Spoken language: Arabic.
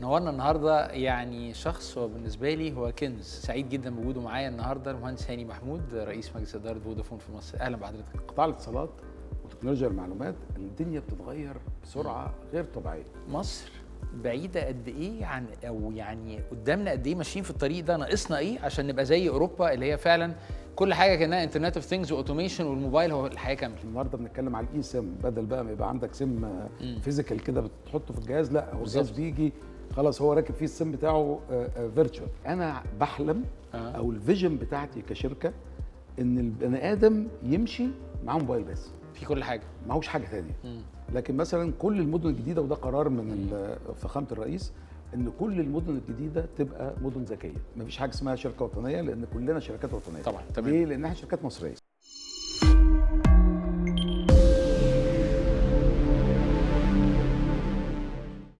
نورنا النهارده يعني شخص هو بالنسبة لي هو كنز. سعيد جدا بوجوده معايا النهارده المهندس هاني محمود رئيس مجلس إدارة فودافون في مصر. أهلا بحضرتك. قطاع الاتصالات وتكنولوجيا المعلومات الدنيا بتتغير بسرعة غير طبيعية. مصر بعيدة قد إيه عن أو يعني قدامنا قد إيه ماشيين في الطريق ده ناقصنا إيه عشان نبقى زي أوروبا اللي هي فعلا كل حاجة كأنها internet of things و automation والموبايل هو الحياة كاملة. النهارده بنتكلم على ال eSIM بدل بقى ما يبقى عندك SIM physical كده بتحطه في الجهاز لا هو الجهاز بيجي خلاص هو راكب فيه ال SIM بتاعه virtual أنا بحلم آه. أو ال vision بتاعتي كشركة إن البني آدم يمشي معاه موبايل بس. في كل حاجة. معهوش حاجة ثانية لكن مثلا كل المدن الجديدة وده قرار من فخامة الرئيس إن كل المدن الجديدة تبقى مدن ذكية. مفيش حاجة اسمها شركة وطنية لأن كلنا شركات وطنية. طبعا، تمام. ليه؟ لأن إحنا شركات مصرية.